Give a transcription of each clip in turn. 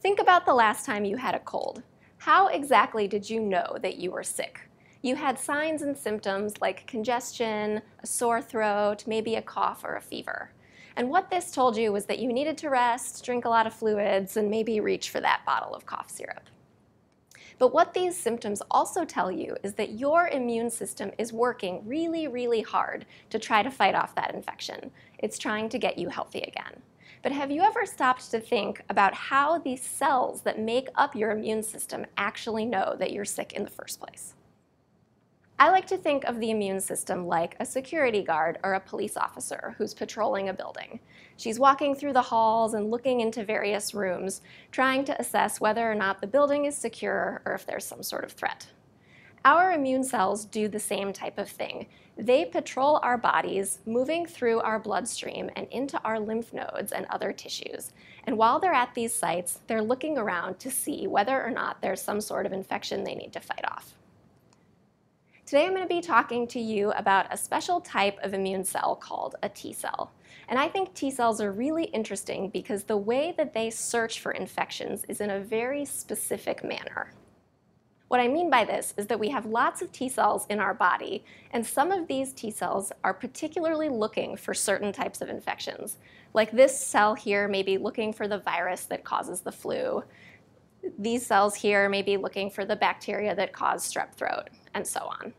Think about the last time you had a cold. How exactly did you know that you were sick? You had signs and symptoms like congestion, a sore throat, maybe a cough or a fever. And what this told you was that you needed to rest, drink a lot of fluids, and maybe reach for that bottle of cough syrup. But what these symptoms also tell you is that your immune system is working really, really hard to try to fight off that infection. It's trying to get you healthy again. But have you ever stopped to think about how these cells that make up your immune system actually know that you're sick in the first place? I like to think of the immune system like a security guard or a police officer who's patrolling a building. She's walking through the halls and looking into various rooms, trying to assess whether or not the building is secure or if there's some sort of threat. Our immune cells do the same type of thing. They patrol our bodies, moving through our bloodstream and into our lymph nodes and other tissues. And while they're at these sites, they're looking around to see whether or not there's some sort of infection they need to fight off. Today I'm going to be talking to you about a special type of immune cell called a T cell. And I think T cells are really interesting because the way that they search for infections is in a very specific manner. What I mean by this is that we have lots of T cells in our body, and some of these T cells are particularly looking for certain types of infections. Like this cell here may be looking for the virus that causes the flu. These cells here may be looking for the bacteria that cause strep throat, and so on.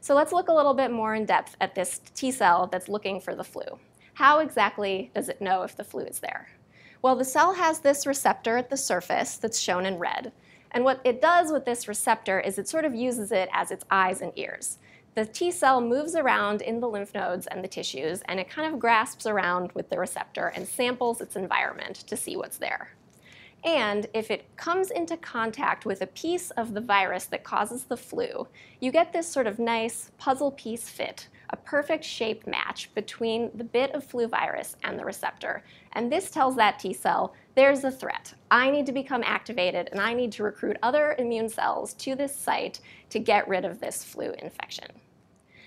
So let's look a little bit more in depth at this T cell that's looking for the flu. How exactly does it know if the flu is there? Well, the cell has this receptor at the surface that's shown in red. And what it does with this receptor is it sort of uses it as its eyes and ears. The T cell moves around in the lymph nodes and the tissues, and it kind of grasps around with the receptor and samples its environment to see what's there. And if it comes into contact with a piece of the virus that causes the flu, you get this sort of nice puzzle piece fit, a perfect shape match between the bit of flu virus and the receptor. And this tells that T cell, there's a threat. I need to become activated and I need to recruit other immune cells to this site to get rid of this flu infection.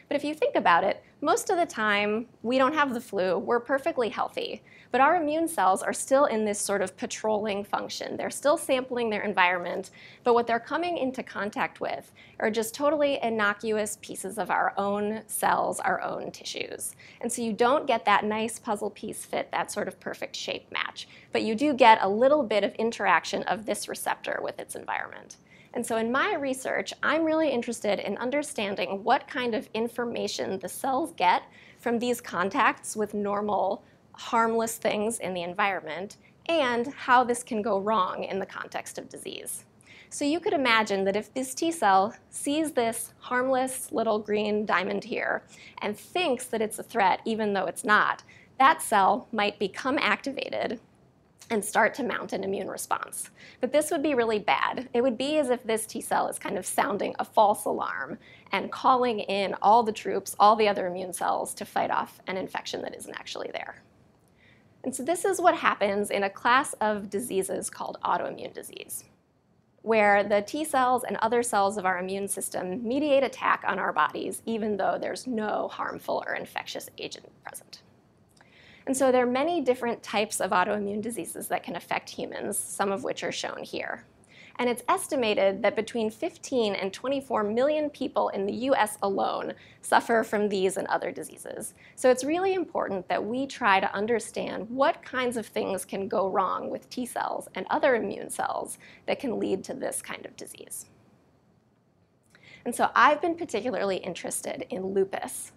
But if you think about it, most of the time we don't have the flu, we're perfectly healthy. But our immune cells are still in this sort of patrolling function. They're still sampling their environment, but what they're coming into contact with are just totally innocuous pieces of our own cells, our own tissues. And so you don't get that nice puzzle piece fit, that sort of perfect shape match, but you do get a little bit of interaction of this receptor with its environment. And so in my research, I'm really interested in understanding what kind of information the cells get from these contacts with normal, harmless things in the environment, and how this can go wrong in the context of disease. So you could imagine that if this T cell sees this harmless little green diamond here and thinks that it's a threat even though it's not, that cell might become activated and start to mount an immune response. But this would be really bad. It would be as if this T cell is kind of sounding a false alarm and calling in all the troops, all the other immune cells to fight off an infection that isn't actually there. And so this is what happens in a class of diseases called autoimmune disease, where the T cells and other cells of our immune system mediate attack on our bodies even though there's no harmful or infectious agent present. And so there are many different types of autoimmune diseases that can affect humans, some of which are shown here. And it's estimated that between 15 and 24 million people in the US alone suffer from these and other diseases. So it's really important that we try to understand what kinds of things can go wrong with T cells and other immune cells that can lead to this kind of disease. And so I've been particularly interested in lupus,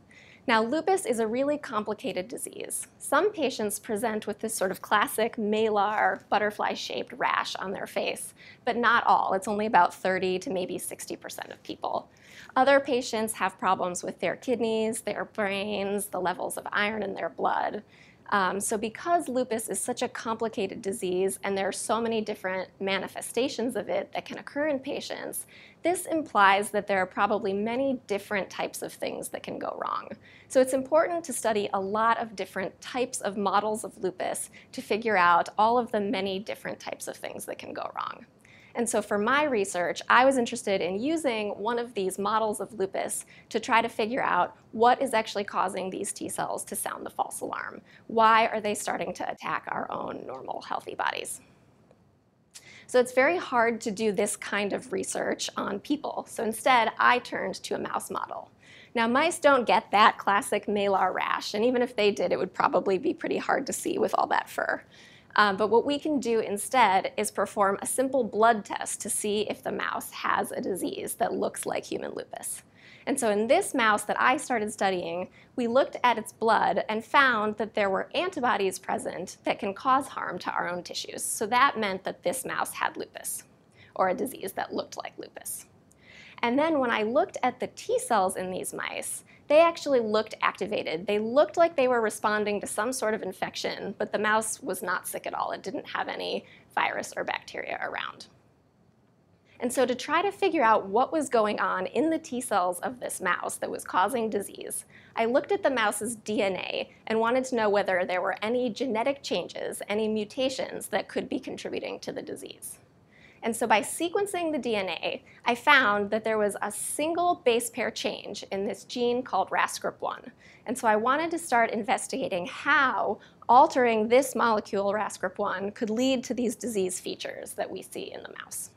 now, lupus is a really complicated disease. Some patients present with this sort of classic malar butterfly-shaped rash on their face, but not all. It's only about 30 to maybe 60% of people. Other patients have problems with their kidneys, their brains, the levels of iron in their blood. Um, so because lupus is such a complicated disease and there are so many different manifestations of it that can occur in patients, this implies that there are probably many different types of things that can go wrong. So it's important to study a lot of different types of models of lupus to figure out all of the many different types of things that can go wrong. And so for my research, I was interested in using one of these models of lupus to try to figure out what is actually causing these T cells to sound the false alarm. Why are they starting to attack our own normal healthy bodies? So it's very hard to do this kind of research on people. So instead, I turned to a mouse model. Now, mice don't get that classic malar rash, and even if they did, it would probably be pretty hard to see with all that fur. Um, but what we can do instead is perform a simple blood test to see if the mouse has a disease that looks like human lupus. And so in this mouse that I started studying, we looked at its blood and found that there were antibodies present that can cause harm to our own tissues. So that meant that this mouse had lupus, or a disease that looked like lupus. And then when I looked at the T cells in these mice, they actually looked activated. They looked like they were responding to some sort of infection, but the mouse was not sick at all. It didn't have any virus or bacteria around. And so to try to figure out what was going on in the T cells of this mouse that was causing disease, I looked at the mouse's DNA and wanted to know whether there were any genetic changes, any mutations that could be contributing to the disease. And so by sequencing the DNA, I found that there was a single base pair change in this gene called RASGRP1. And so I wanted to start investigating how altering this molecule, RASGRP1, could lead to these disease features that we see in the mouse.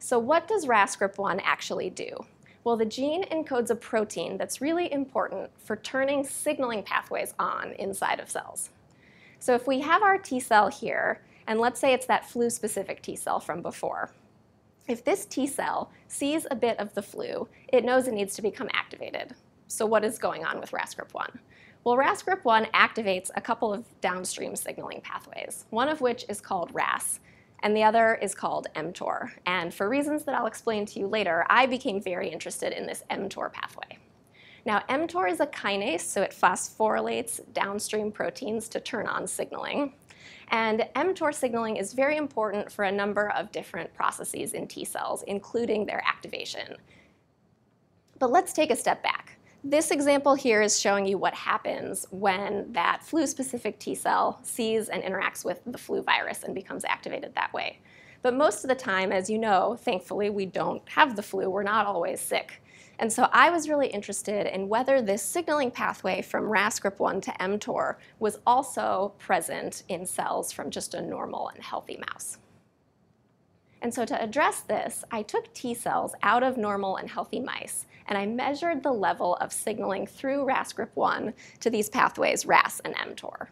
So what does RASGRP1 actually do? Well, the gene encodes a protein that's really important for turning signaling pathways on inside of cells. So if we have our T cell here, and let's say it's that flu-specific T cell from before, if this T cell sees a bit of the flu, it knows it needs to become activated. So what is going on with RASGRP1? Well, RASGRP1 activates a couple of downstream signaling pathways, one of which is called RAS, and the other is called mTOR. And for reasons that I'll explain to you later, I became very interested in this mTOR pathway. Now, mTOR is a kinase, so it phosphorylates downstream proteins to turn on signaling. And mTOR signaling is very important for a number of different processes in T cells, including their activation. But let's take a step back. This example here is showing you what happens when that flu-specific T cell sees and interacts with the flu virus and becomes activated that way. But most of the time, as you know, thankfully, we don't have the flu. We're not always sick. And so I was really interested in whether this signaling pathway from RASGRP1 to mTOR was also present in cells from just a normal and healthy mouse. And so to address this, I took T cells out of normal and healthy mice, and I measured the level of signaling through RASGRP1 to these pathways, RAS and mTOR.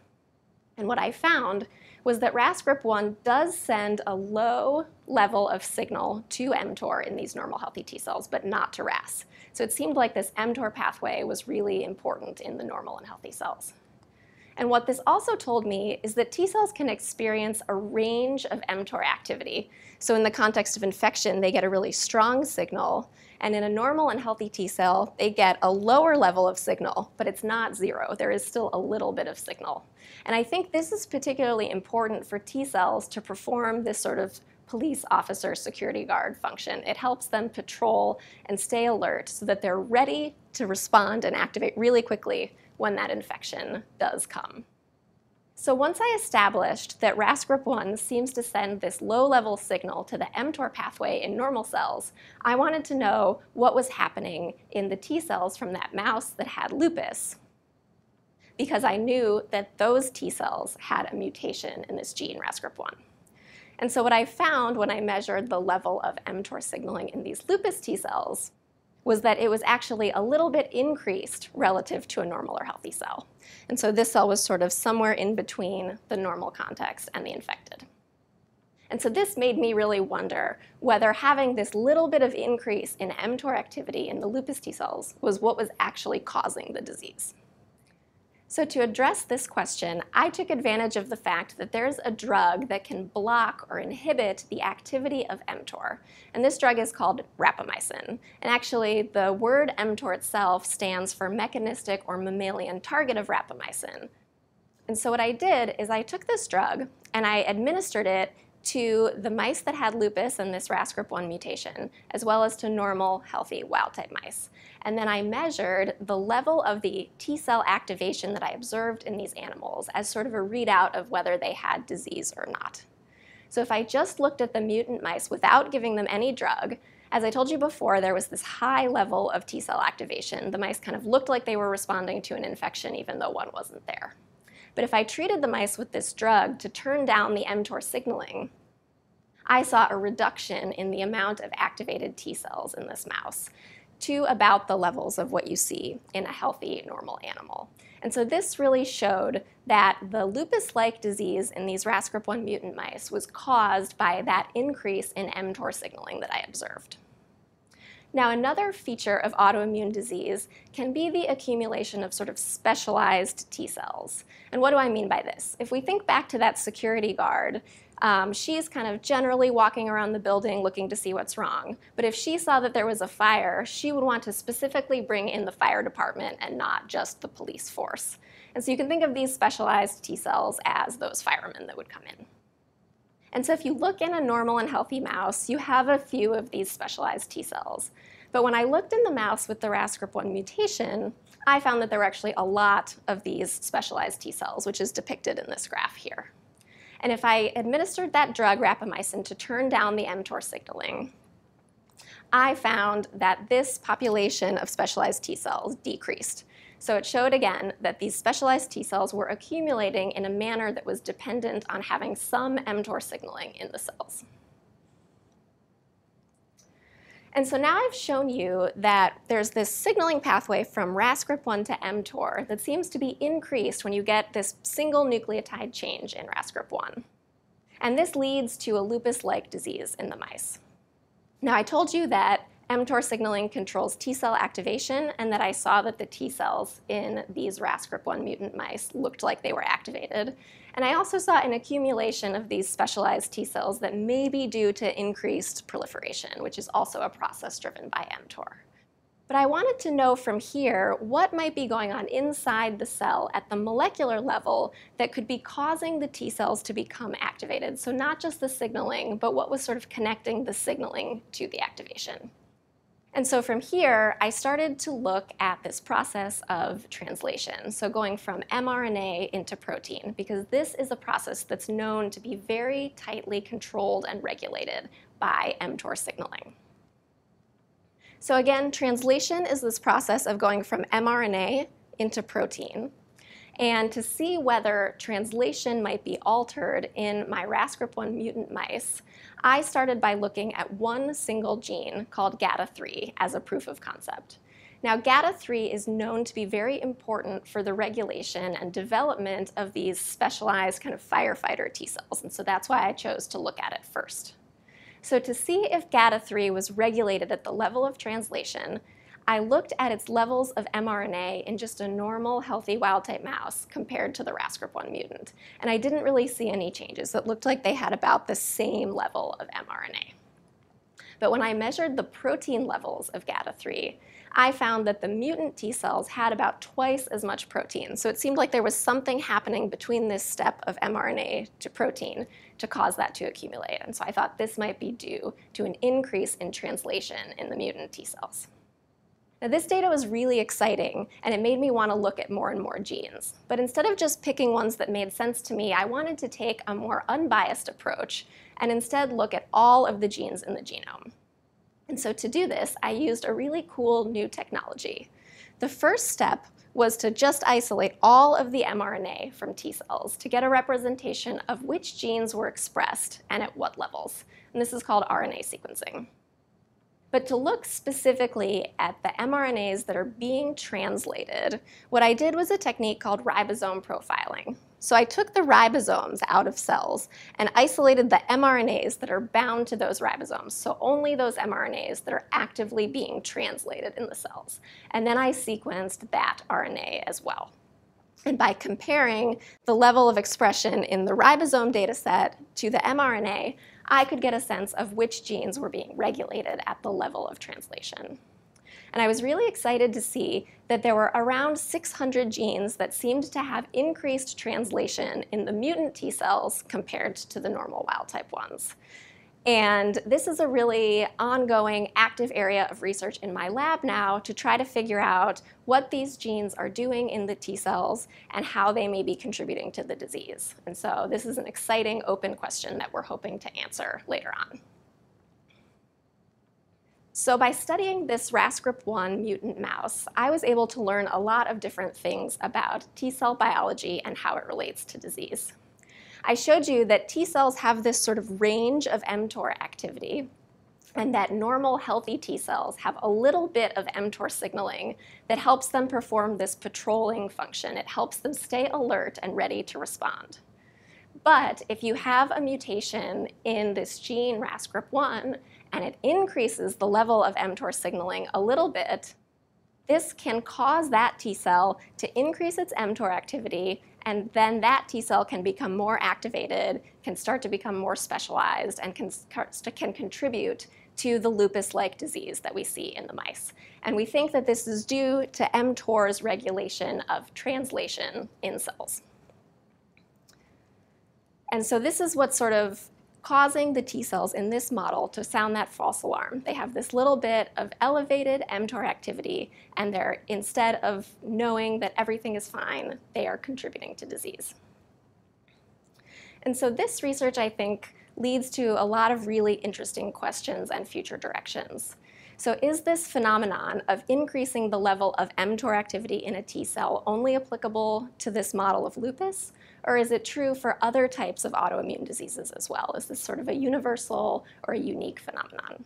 And what I found was that RASGRP1 does send a low level of signal to mTOR in these normal healthy T cells, but not to RAS. So it seemed like this mTOR pathway was really important in the normal and healthy cells. And what this also told me is that T cells can experience a range of mTOR activity. So in the context of infection, they get a really strong signal. And in a normal and healthy T cell, they get a lower level of signal, but it's not zero. There is still a little bit of signal. And I think this is particularly important for T cells to perform this sort of police officer security guard function. It helps them patrol and stay alert so that they're ready to respond and activate really quickly when that infection does come. So once I established that RAS RASGRP1 seems to send this low-level signal to the mTOR pathway in normal cells, I wanted to know what was happening in the T cells from that mouse that had lupus because I knew that those T cells had a mutation in this gene, RAS RASGRP1. And so what I found when I measured the level of mTOR signaling in these lupus T cells was that it was actually a little bit increased relative to a normal or healthy cell. And so this cell was sort of somewhere in between the normal context and the infected. And so this made me really wonder whether having this little bit of increase in mTOR activity in the lupus T cells was what was actually causing the disease. So to address this question, I took advantage of the fact that there's a drug that can block or inhibit the activity of mTOR. And this drug is called rapamycin. And actually, the word mTOR itself stands for mechanistic or mammalian target of rapamycin. And so what I did is I took this drug and I administered it to the mice that had lupus and this RAS RASGRP1 mutation, as well as to normal, healthy, wild-type mice. And then I measured the level of the T cell activation that I observed in these animals as sort of a readout of whether they had disease or not. So if I just looked at the mutant mice without giving them any drug, as I told you before, there was this high level of T cell activation. The mice kind of looked like they were responding to an infection even though one wasn't there. But if I treated the mice with this drug to turn down the mTOR signaling, I saw a reduction in the amount of activated T cells in this mouse to about the levels of what you see in a healthy, normal animal. And so this really showed that the lupus-like disease in these RASGRP1 mutant mice was caused by that increase in mTOR signaling that I observed. Now, another feature of autoimmune disease can be the accumulation of sort of specialized T cells. And what do I mean by this? If we think back to that security guard, um, she's kind of generally walking around the building looking to see what's wrong. But if she saw that there was a fire, she would want to specifically bring in the fire department and not just the police force. And so you can think of these specialized T cells as those firemen that would come in. And so if you look in a normal and healthy mouse, you have a few of these specialized T cells. But when I looked in the mouse with the RASGRP1 mutation, I found that there were actually a lot of these specialized T cells, which is depicted in this graph here. And if I administered that drug, rapamycin, to turn down the mTOR signaling, I found that this population of specialized T cells decreased. So it showed again that these specialized T cells were accumulating in a manner that was dependent on having some mTOR signaling in the cells. And so now I've shown you that there's this signaling pathway from RASGRP1 to mTOR that seems to be increased when you get this single nucleotide change in RASGRP1. And this leads to a lupus-like disease in the mice. Now I told you that mTOR signaling controls T cell activation, and that I saw that the T cells in these RASGRP1 mutant mice looked like they were activated. And I also saw an accumulation of these specialized T cells that may be due to increased proliferation, which is also a process driven by mTOR. But I wanted to know from here what might be going on inside the cell at the molecular level that could be causing the T cells to become activated. So not just the signaling, but what was sort of connecting the signaling to the activation. And so from here, I started to look at this process of translation. So going from mRNA into protein, because this is a process that's known to be very tightly controlled and regulated by mTOR signaling. So again, translation is this process of going from mRNA into protein. And to see whether translation might be altered in my RASGRP1 mutant mice, I started by looking at one single gene called GATA3 as a proof of concept. Now, GATA3 is known to be very important for the regulation and development of these specialized kind of firefighter T cells, and so that's why I chose to look at it first. So to see if GATA3 was regulated at the level of translation, I looked at its levels of mRNA in just a normal, healthy wild-type mouse compared to the RASGRP1 mutant. And I didn't really see any changes. It looked like they had about the same level of mRNA. But when I measured the protein levels of GATA3, I found that the mutant T cells had about twice as much protein. So it seemed like there was something happening between this step of mRNA to protein to cause that to accumulate. And so I thought this might be due to an increase in translation in the mutant T cells. Now this data was really exciting and it made me want to look at more and more genes. But instead of just picking ones that made sense to me, I wanted to take a more unbiased approach and instead look at all of the genes in the genome. And so to do this, I used a really cool new technology. The first step was to just isolate all of the mRNA from T cells to get a representation of which genes were expressed and at what levels. And this is called RNA sequencing. But to look specifically at the mRNAs that are being translated, what I did was a technique called ribosome profiling. So I took the ribosomes out of cells and isolated the mRNAs that are bound to those ribosomes, so only those mRNAs that are actively being translated in the cells. And then I sequenced that RNA as well. And by comparing the level of expression in the ribosome dataset to the mRNA, I could get a sense of which genes were being regulated at the level of translation. And I was really excited to see that there were around 600 genes that seemed to have increased translation in the mutant T cells compared to the normal wild type ones. And this is a really ongoing, active area of research in my lab now to try to figure out what these genes are doing in the T cells and how they may be contributing to the disease. And so this is an exciting open question that we're hoping to answer later on. So by studying this RASGRP1 mutant mouse, I was able to learn a lot of different things about T cell biology and how it relates to disease. I showed you that T cells have this sort of range of mTOR activity and that normal healthy T cells have a little bit of mTOR signaling that helps them perform this patrolling function. It helps them stay alert and ready to respond. But if you have a mutation in this gene RASGRP1 and it increases the level of mTOR signaling a little bit, this can cause that T cell to increase its mTOR activity, and then that T cell can become more activated, can start to become more specialized, and can, can contribute to the lupus-like disease that we see in the mice. And we think that this is due to mTOR's regulation of translation in cells. And so this is what sort of causing the T cells in this model to sound that false alarm. They have this little bit of elevated mTOR activity, and they're, instead of knowing that everything is fine, they are contributing to disease. And so this research, I think, leads to a lot of really interesting questions and future directions. So is this phenomenon of increasing the level of mTOR activity in a T cell only applicable to this model of lupus? Or is it true for other types of autoimmune diseases as well? Is this sort of a universal or a unique phenomenon?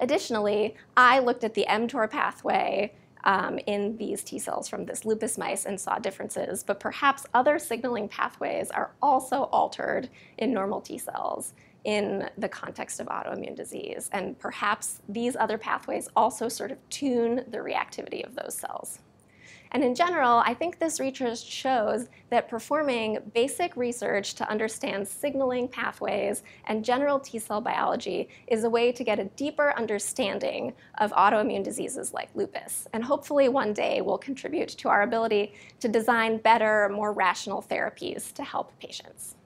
Additionally, I looked at the mTOR pathway um, in these T cells from this lupus mice and saw differences, but perhaps other signaling pathways are also altered in normal T cells in the context of autoimmune disease. And perhaps these other pathways also sort of tune the reactivity of those cells. And in general, I think this research shows that performing basic research to understand signaling pathways and general T cell biology is a way to get a deeper understanding of autoimmune diseases like lupus. And hopefully one day will contribute to our ability to design better, more rational therapies to help patients.